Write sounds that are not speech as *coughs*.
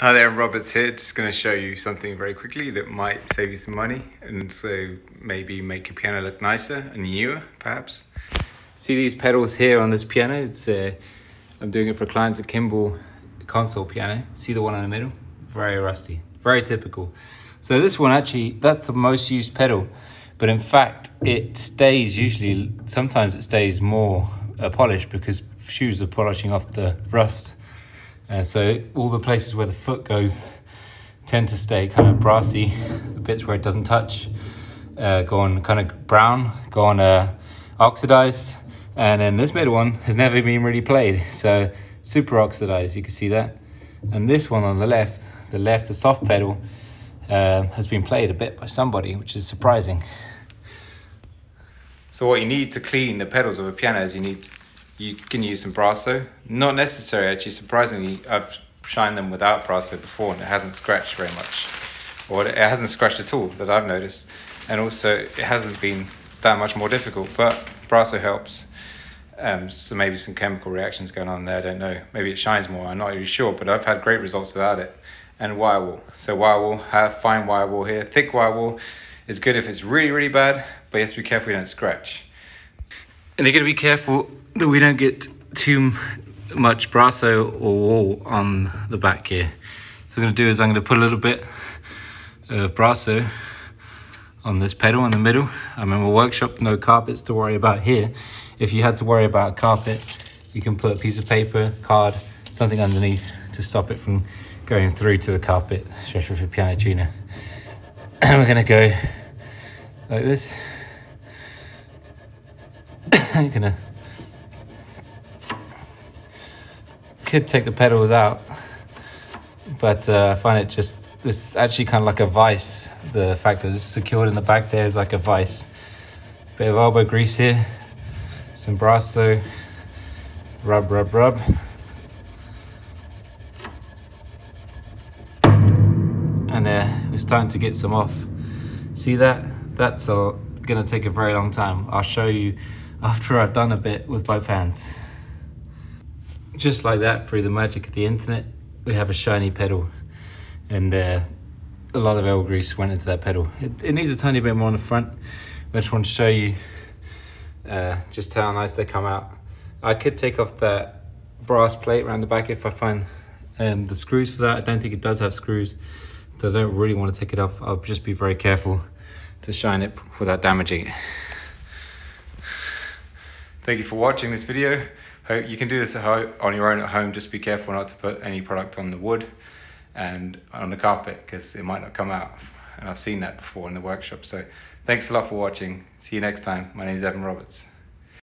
Hi there, Roberts here. Just going to show you something very quickly that might save you some money and so maybe make your piano look nicer and newer, perhaps. See these pedals here on this piano? It's uh, I'm doing it for clients at Kimball console piano. See the one in the middle? Very rusty, very typical. So this one actually, that's the most used pedal, but in fact it stays usually, sometimes it stays more uh, polished because shoes are polishing off the rust uh, so all the places where the foot goes tend to stay kind of brassy. The bits where it doesn't touch uh, go on kind of brown, go on uh, oxidized. And then this middle one has never been really played. So super oxidized, you can see that. And this one on the left, the left, the soft pedal, uh, has been played a bit by somebody, which is surprising. So what you need to clean the pedals of a piano is you need you can use some Brasso. Not necessary, actually. Surprisingly, I've shined them without Brasso before and it hasn't scratched very much. Or it hasn't scratched at all that I've noticed. And also, it hasn't been that much more difficult, but Brasso helps. Um, so maybe some chemical reactions going on there, I don't know. Maybe it shines more, I'm not really sure, but I've had great results without it. And wire wool. So wire wool, have fine wire wool here. Thick wire wool is good if it's really, really bad, but you have to be careful you don't scratch. And you're gonna be careful that we don't get too much brasso or wool on the back here. So I'm going to do is I'm going to put a little bit of brasso on this pedal in the middle. I'm in my workshop, no carpets to worry about here. If you had to worry about a carpet, you can put a piece of paper, card, something underneath to stop it from going through to the carpet, especially for piano tuner. And *clears throat* we're gonna go like this. I'm *coughs* gonna could take the pedals out, but uh, I find it just, it's actually kind of like a vice. The fact that it's secured in the back there is like a vice. Bit of elbow grease here, some Brasso, rub, rub, rub. And uh, we're starting to get some off. See that? That's a, gonna take a very long time. I'll show you after I've done a bit with both hands. Just like that, through the magic of the internet, we have a shiny pedal. And uh, a lot of elbow grease went into that pedal. It, it, needs a tiny bit more on the front. I just want to show you uh, just how nice they come out. I could take off that brass plate around the back if I find um, the screws for that. I don't think it does have screws. So I don't really want to take it off. I'll just be very careful to shine it without damaging it. Thank you for watching this video. Hope You can do this on your own at home. Just be careful not to put any product on the wood and on the carpet because it might not come out. And I've seen that before in the workshop. So thanks a lot for watching. See you next time. My name is Evan Roberts.